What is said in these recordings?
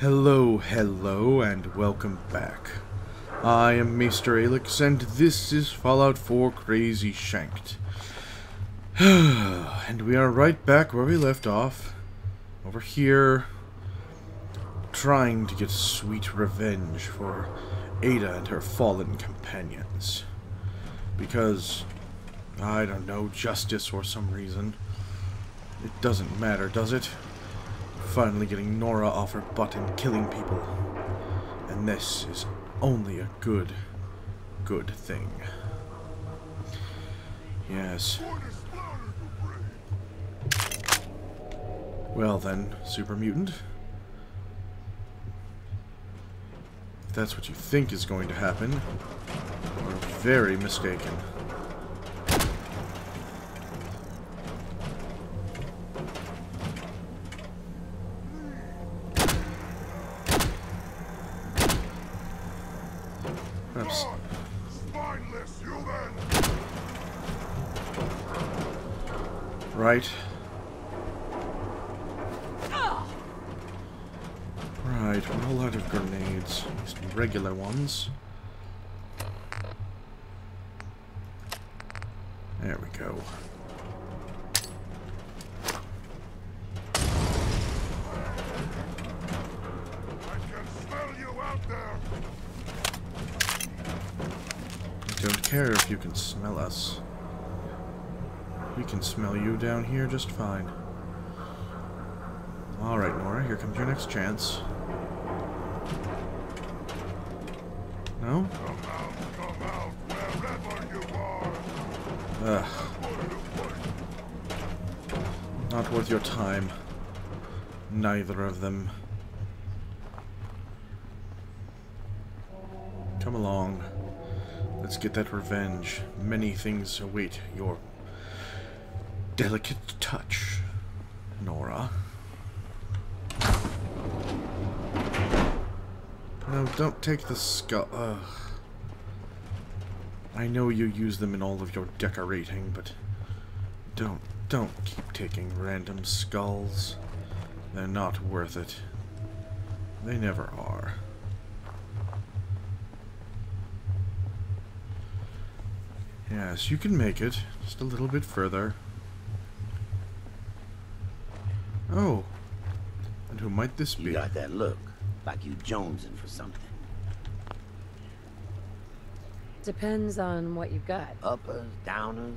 Hello, hello, and welcome back. I am Maester Aelix, and this is Fallout 4 Crazy Shanked. and we are right back where we left off. Over here, trying to get sweet revenge for Ada and her fallen companions. Because, I don't know, justice or some reason. It doesn't matter, does it? Finally getting Nora off her butt and killing people. And this is only a good, good thing. Yes. Well then, super mutant. If that's what you think is going to happen, you're very mistaken. Right. Right, roll out of grenades. Just regular ones. There we go. I can smell you out there! I don't care if you can smell us. We can smell you down here just fine. Alright, Nora, here comes your next chance. No? Come out, come out! Ugh, not worth your time. Neither of them. Come along. Let's get that revenge. Many things await your delicate touch, Nora. No, don't take the skull. Ugh. I know you use them in all of your decorating, but don't, don't keep taking random skulls. They're not worth it. They never are. Yes, you can make it. Just a little bit further. Oh. And who might this You be? got that look, like you jonesing for something. Depends on what you've got. Uppers, downers,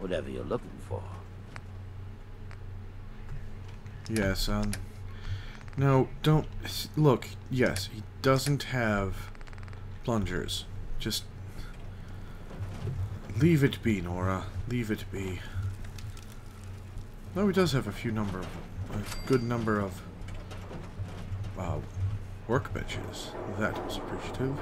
whatever you're looking for. Yes, um... No, don't... Look, yes, he doesn't have plungers. Just... Leave it be, Nora. Leave it be. Though he does have a few number... A good number of... Uh, workbenches. That was appreciative.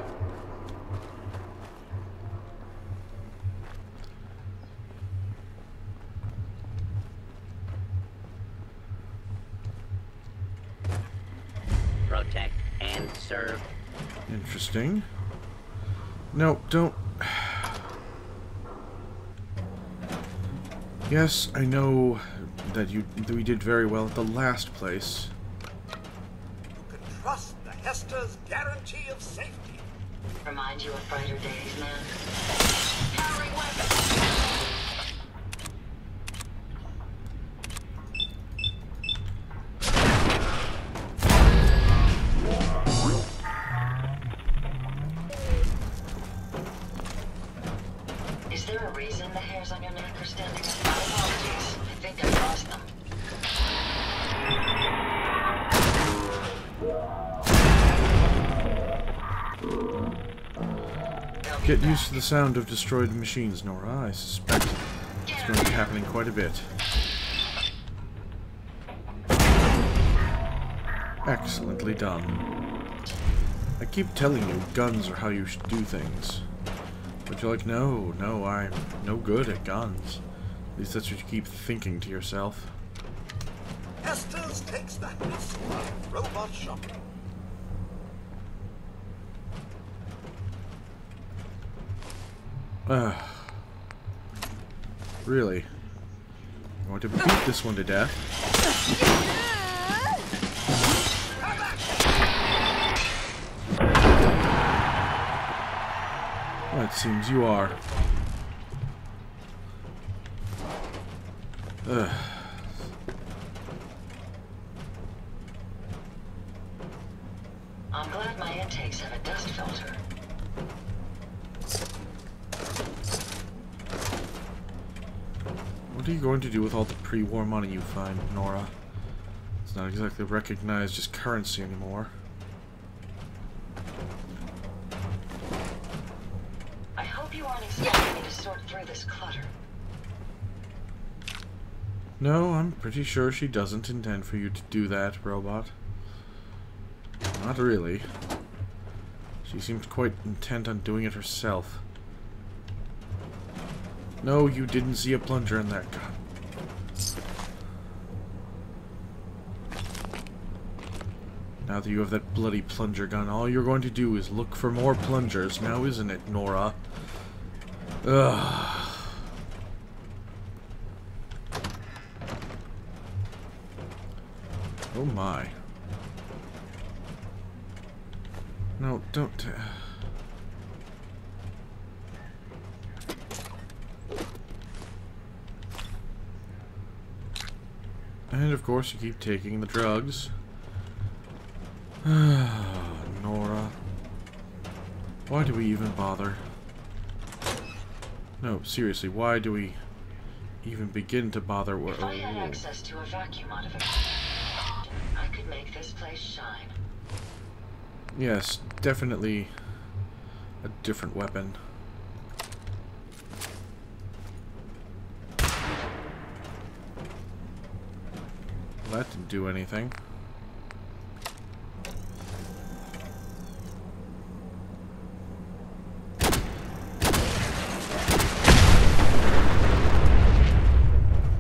Protect and serve. Interesting. No, don't... Yes, I know that you that we did very well at the last place. You can trust the Hester's guarantee of safety. Remind you of brighter days, man. Get back. used to the sound of destroyed machines, Nora. I suspect it's going to be happening quite a bit. Excellently done. I keep telling you, guns are how you should do things. But you're like, no, no, I'm no good at guns. At least that's what you keep thinking to yourself. Hester's takes the hassle of robot shopping. Uh, really? I want to beat this one to death. Well, it seems you are. Ugh. Going to do with all the pre-war money you find, Nora? It's not exactly recognized as currency anymore. I hope you aren't expecting me to sort through this clutter. No, I'm pretty sure she doesn't intend for you to do that, robot. Not really. She seems quite intent on doing it herself. No, you didn't see a plunger in that gun. Now that you have that bloody plunger gun, all you're going to do is look for more plungers, now isn't it, Nora? Ugh. Oh my. No, don't. Uh... And of course, you keep taking the drugs. Nora. Why do we even bother? No, seriously, why do we even begin to bother? Whoa, If I had access to a vacuum modification, I could make this place shine. Yes, definitely a different weapon. That didn't do anything.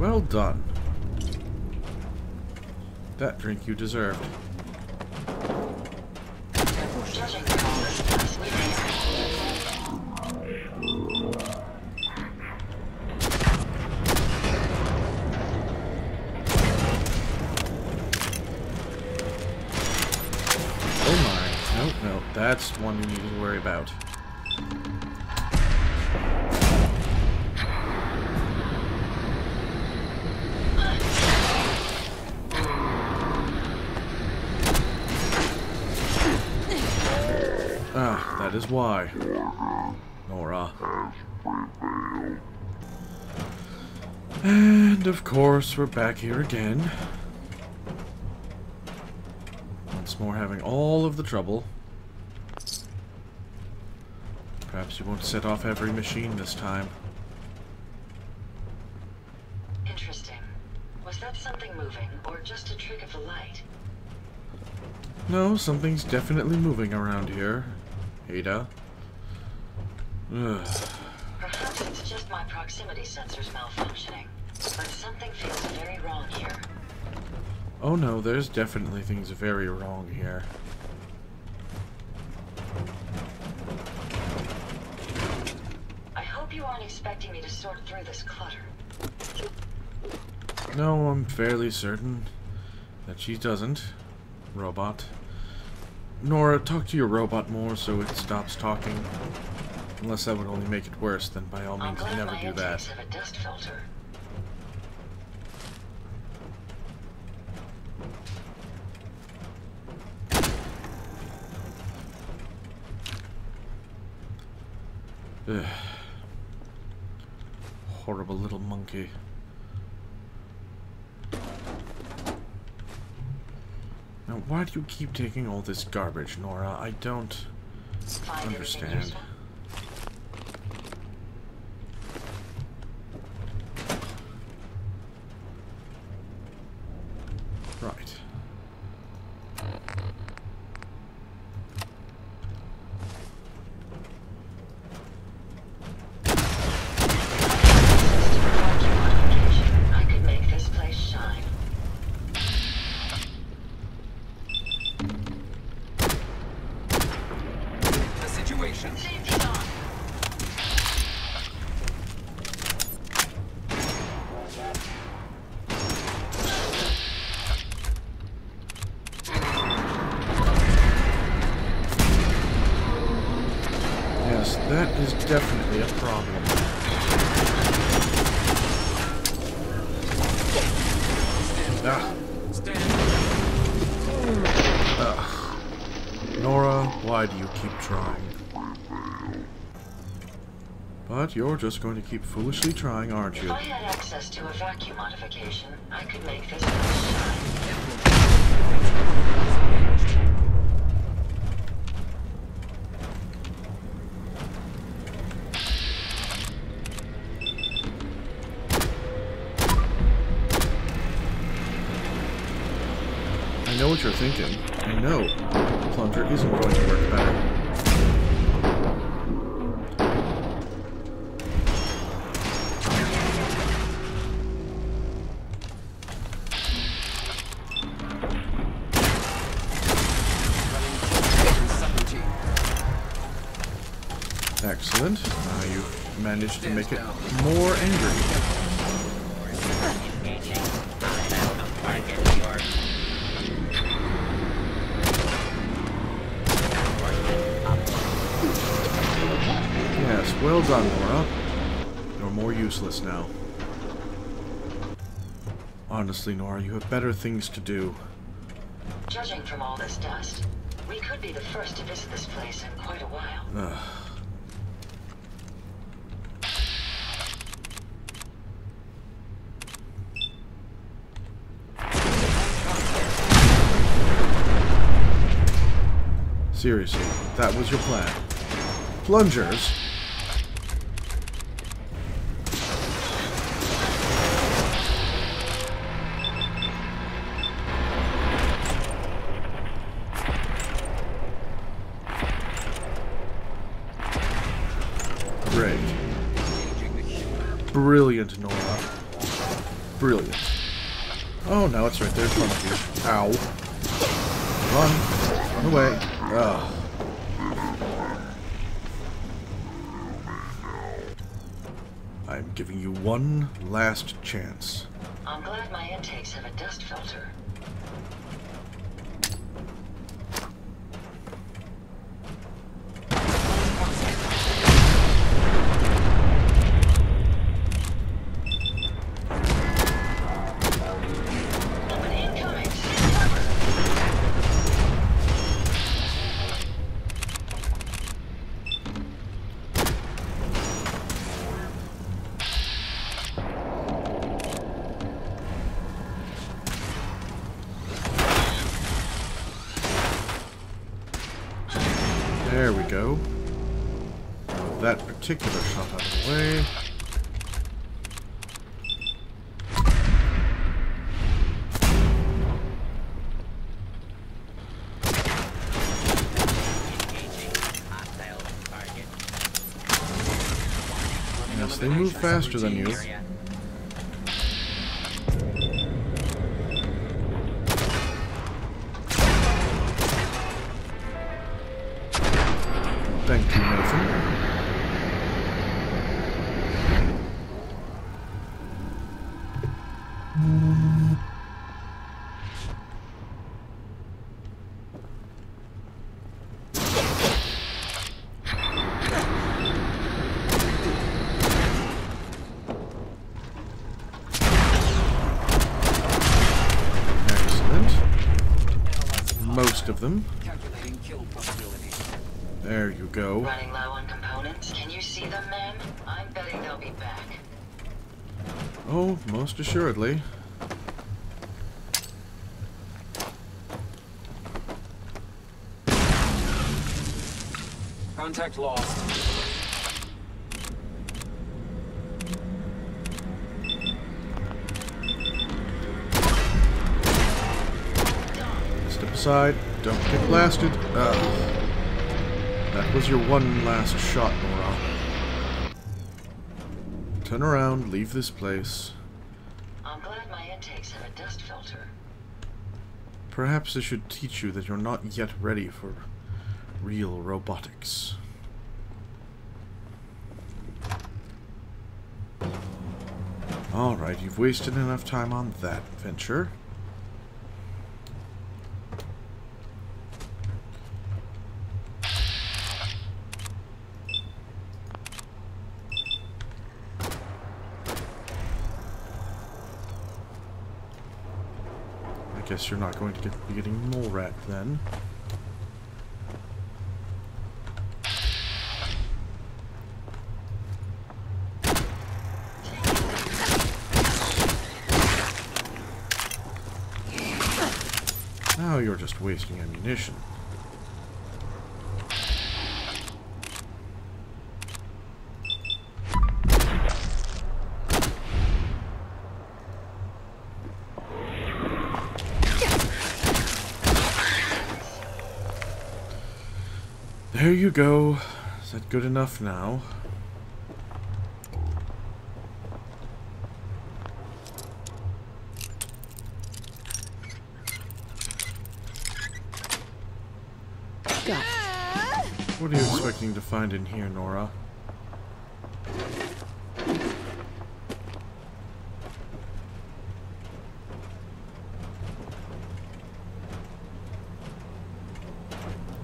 Well done. That drink you deserved. Is why. Nora. And of course, we're back here again. Once more having all of the trouble. Perhaps you won't set off every machine this time. Interesting. Was that something moving, or just a trick of the light? No, something's definitely moving around here. Ada. Ugh. Perhaps it's just my proximity sensors malfunctioning. But something feels very wrong here. Oh no, there's definitely things very wrong here. I hope you aren't expecting me to sort through this clutter. No, I'm fairly certain that she doesn't. Robot. Nora, talk to your robot more so it stops talking. Unless that would only make it worse, then by all means never do that. have a dust filter. Ugh. Horrible little monkey. Why do you keep taking all this garbage, Nora? I don't understand. That is definitely a problem. Ah. Ugh. Nora, why do you keep trying? But you're just going to keep foolishly trying, aren't If you? I had access to a vacuum modification, I could make this shine. Thinking. I know. The Plunger isn't going to work better. Excellent. Now you've managed to make it more angry. Yes, well done, Laura. You're more useless now. Honestly, Nora, you have better things to do. Judging from all this dust, we could be the first to visit this place in quite a while. Ugh. Seriously, that was your plan. Plungers? Brilliant, Nora. Brilliant. Oh, no, it's right there in front of you. Ow. Run. Run away. Ugh. I'm giving you one last chance. I'm glad my intakes have a dust filter. There we go. With that particular shot out of the way. Yes, they move faster than you. Go. Running low on components. Can you see them, ma'am? I'm betting they'll be back. Oh, most assuredly. Contact lost. Step aside. Don't get blasted. Ugh. That was your one last shot, Nora. Turn around, leave this place. I'm glad my intakes have a dust filter. Perhaps this should teach you that you're not yet ready for real robotics. Alright, you've wasted enough time on that venture. Guess you're not going to get, be getting mole rat then. Now you're just wasting ammunition. Go. Is that good enough now? What are you expecting to find in here, Nora?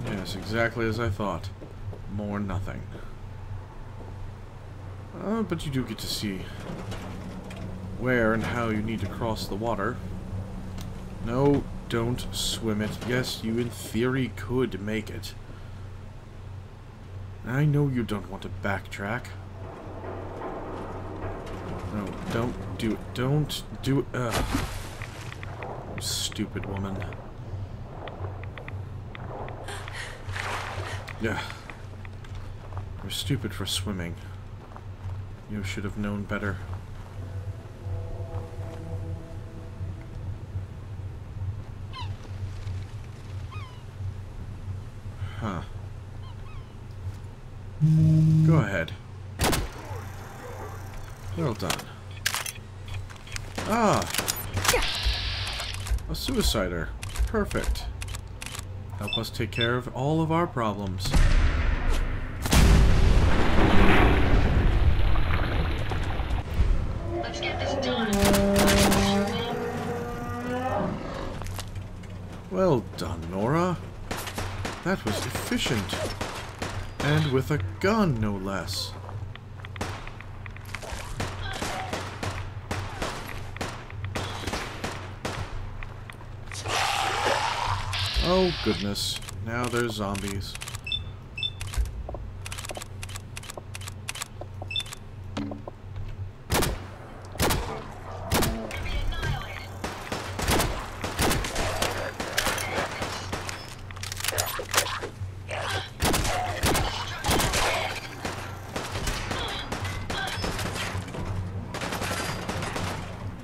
Yes, exactly as I thought. More nothing. Uh, but you do get to see where and how you need to cross the water. No, don't swim it. Yes, you in theory could make it. I know you don't want to backtrack. No, don't do it. Don't do it. Ugh. Stupid woman. Yeah. You're stupid for swimming. You should have known better. Huh. Go ahead. Well done. Ah! A suicider. Perfect. Help us take care of all of our problems. Well done, Nora. That was efficient. And with a gun, no less. Oh, goodness. Now there's zombies.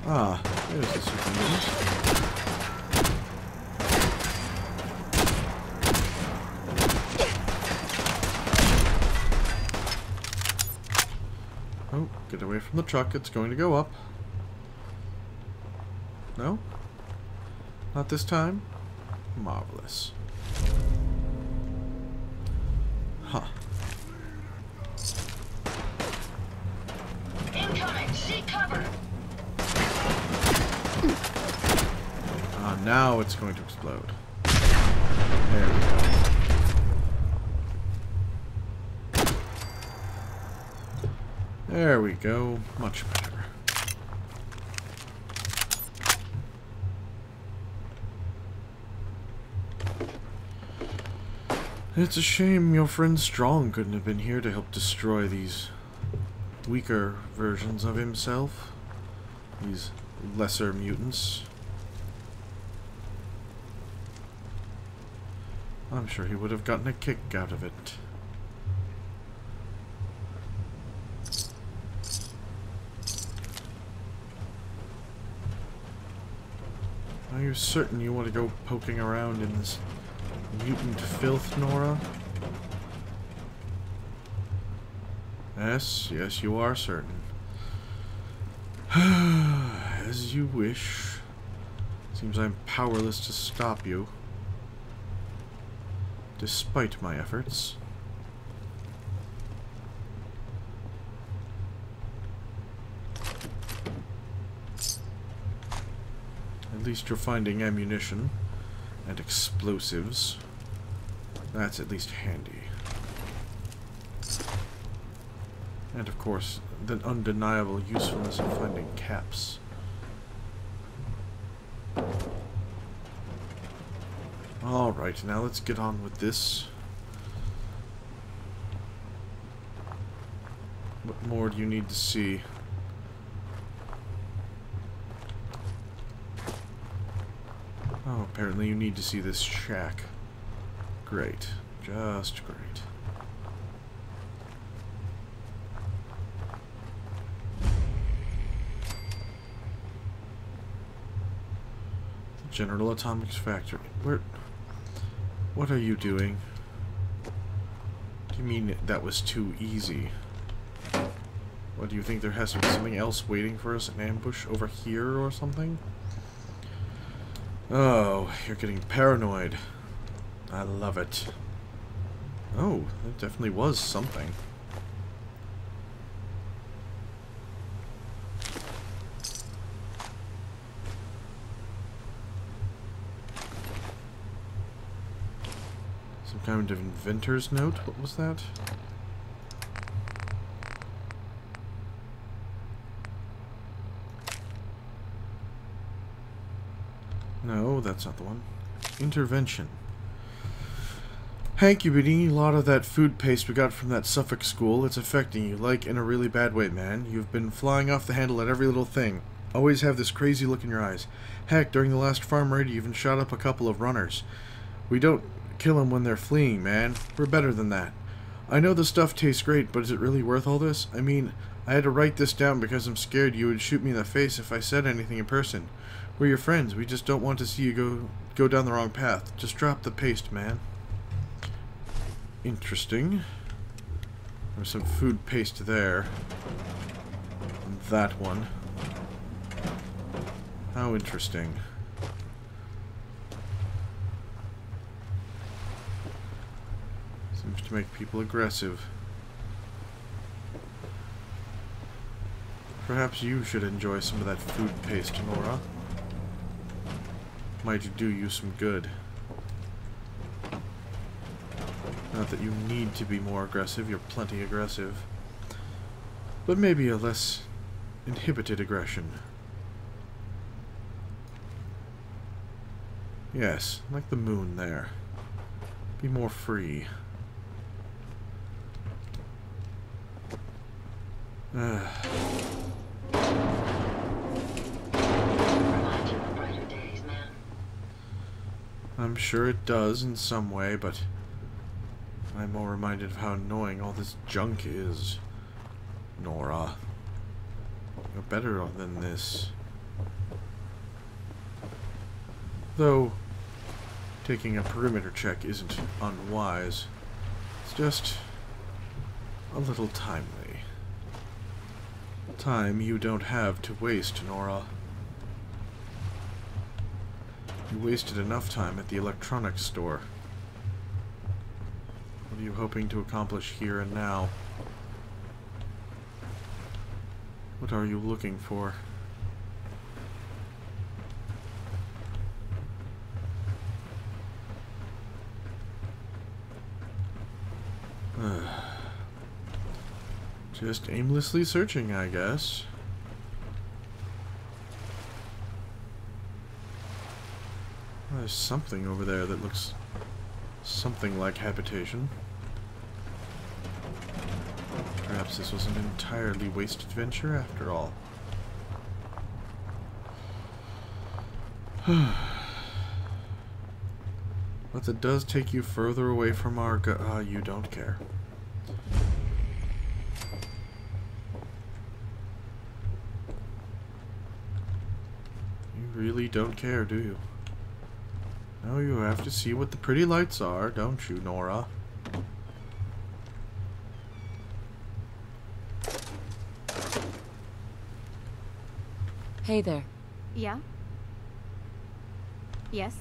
Ah, there's the super mutant. Oh, get away from the truck. It's going to go up. No? Not this time? Marvelous. It's going to explode. There we go. There we go. Much better. It's a shame your friend Strong couldn't have been here to help destroy these weaker versions of himself. These lesser mutants. I'm sure he would have gotten a kick out of it. Are you certain you want to go poking around in this mutant filth, Nora? Yes, yes, you are certain. As you wish. Seems I'm powerless to stop you. Despite my efforts. At least you're finding ammunition and explosives. That's at least handy. And of course, the undeniable usefulness of finding caps. Alright, now let's get on with this. What more do you need to see? Oh, apparently you need to see this shack. Great. Just great. General Atomics Factory. Where... What are you doing? Do you mean that was too easy? What, do you think there has to be something else waiting for us, an ambush over here or something? Oh, you're getting paranoid. I love it. Oh, that definitely was something. Kind of inventor's note? What was that? No, that's not the one. Intervention. Hank, you've been eating a lot of that food paste we got from that Suffolk school. It's affecting you, like in a really bad way, man. You've been flying off the handle at every little thing. Always have this crazy look in your eyes. Heck, during the last farm raid, you even shot up a couple of runners. We don't kill them when they're fleeing, man. We're better than that. I know the stuff tastes great, but is it really worth all this? I mean, I had to write this down because I'm scared you would shoot me in the face if I said anything in person. We're your friends. We just don't want to see you go go down the wrong path. Just drop the paste, man. Interesting. There's some food paste there. And that one. How interesting. Seems to make people aggressive. Perhaps you should enjoy some of that food paste, Nora. Might do you some good. Not that you need to be more aggressive, you're plenty aggressive. But maybe a less inhibited aggression. Yes, like the moon there. Be more free. Ugh. Remind you of brighter days, man. I'm sure it does in some way, but I'm more reminded of how annoying all this junk is. Nora. You're better than this. Though, taking a perimeter check isn't unwise. It's just a little timely. Time you don't have to waste, Nora. You wasted enough time at the electronics store. What are you hoping to accomplish here and now? What are you looking for? Just aimlessly searching, I guess. There's something over there that looks something like habitation. Perhaps this was an entirely wasted venture after all. but that does take you further away from our go- uh, you don't care. You really don't care, do you? No, you have to see what the pretty lights are, don't you, Nora? Hey there. Yeah? Yes?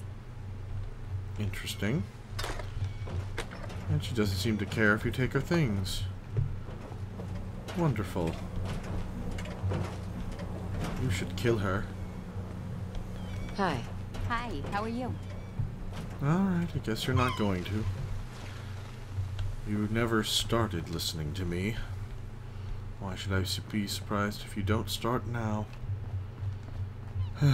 Interesting. And she doesn't seem to care if you take her things. Wonderful. You should kill her. Hi. Hi, how are you? Alright, I guess you're not going to. You never started listening to me. Why should I be surprised if you don't start now?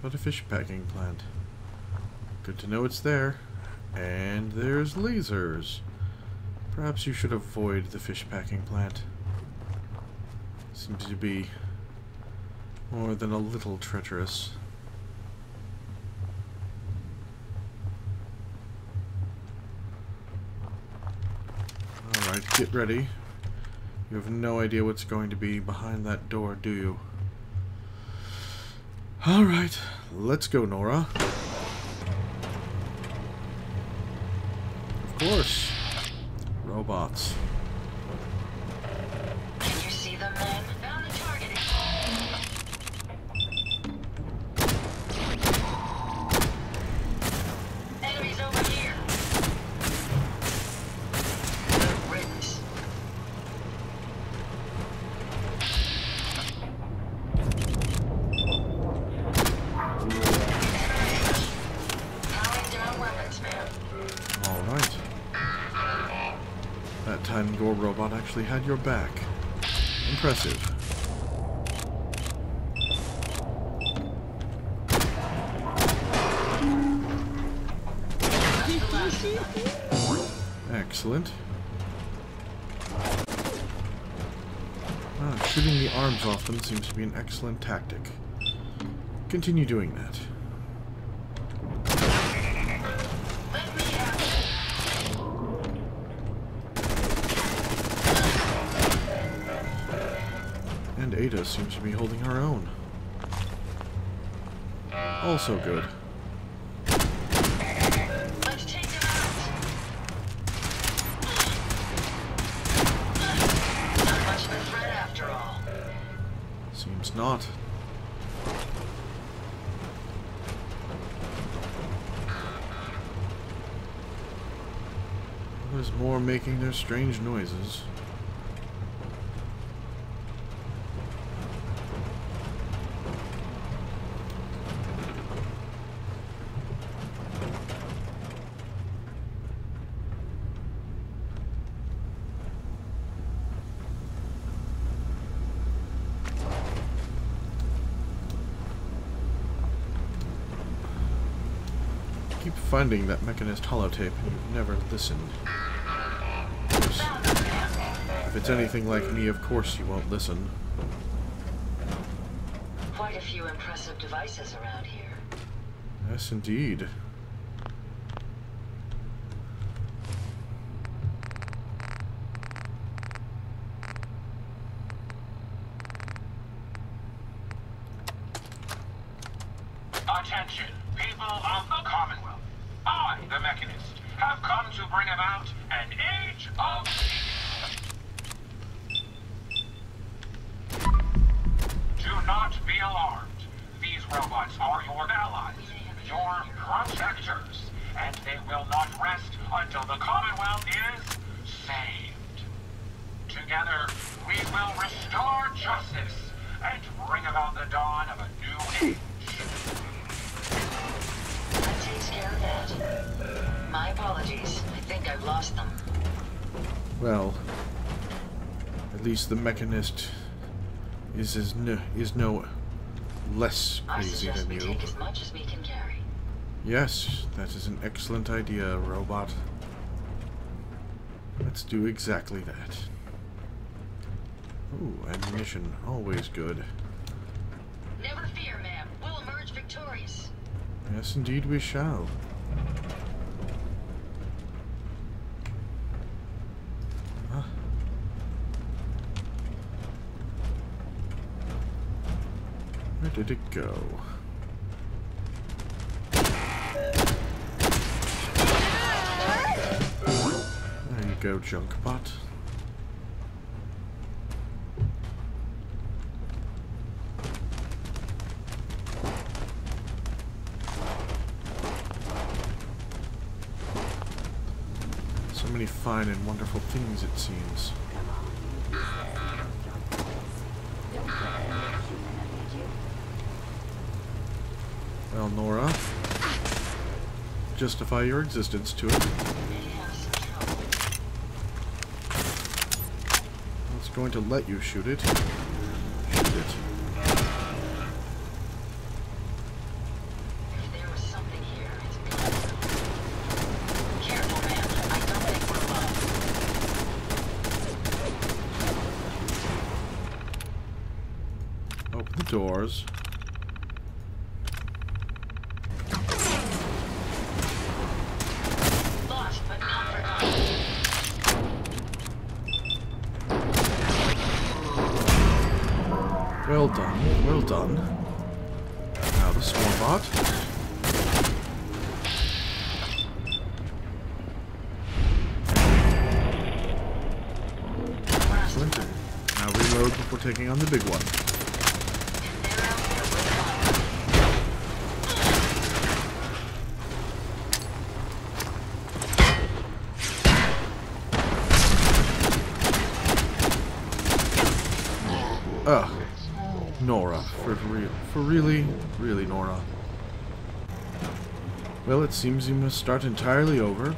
What a fish packing plant. Good to know it's there. And there's lasers. Perhaps you should avoid the fish packing plant. Seems to be more than a little treacherous. Alright, get ready. You have no idea what's going to be behind that door, do you? Alright, let's go, Nora. Of course. Robots. Robot actually had your back. Impressive. Excellent. Ah, shooting the arms off them seems to be an excellent tactic. Continue doing that. Seems to be holding her own. Also good. Seems not. There's more making their strange noises. keep finding that Mechanist holotape and you've never listened. If it's anything like me, of course you won't listen. Quite a few impressive devices around here. Yes, indeed. Attention, people of the Commonwealth. I, the Mechanist, have come to bring about an age of. Do not be alarmed. These robots are your allies, your protectors, and they will not rest until the Commonwealth is saved. Together, we will restore justice and bring about the dawn of a That takes care of that. My apologies. I think I've lost them. Well, at least the Mechanist is is no, is no less crazy than you. as much as we can carry. Yes, that is an excellent idea, robot. Let's do exactly that. Ooh, ammunition, always good. Never fear, ma'am. We'll emerge victorious. Yes, indeed we shall. Ah. Where did it go? There you go, Junkbot. So fine and wonderful things, it seems. Well, Nora, justify your existence to it. It's going to let you. Shoot it. Doors. Well done, well done. Now the swarm bot. Excellent. Now reload before taking on the big one. They're out there with fire. Ugh. Nora. For real. For really, really Nora. Well, it seems you must start entirely over.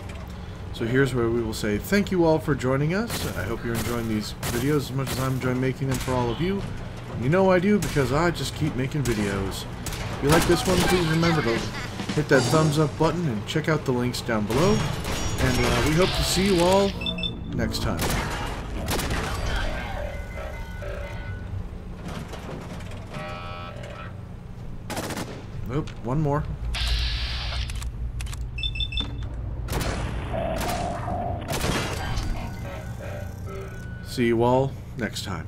So here's where we will say thank you all for joining us. I hope you're enjoying these videos as much as I'm enjoying making them for all of you. And you know I do because I just keep making videos. If you like this one, please remember to hit that thumbs up button and check out the links down below. And uh, we hope to see you all next time. Nope, one more. See you all next time.